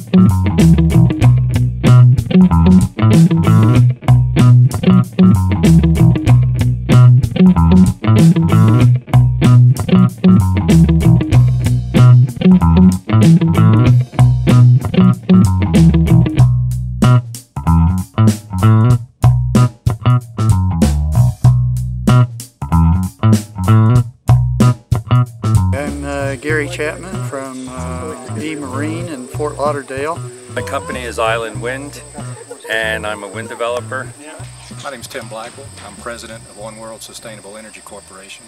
Mm-hmm. Chapman from uh, E Marine in Fort Lauderdale. My company is Island Wind and I'm a wind developer. My name is Tim Blackwell. I'm president of One World Sustainable Energy Corporation.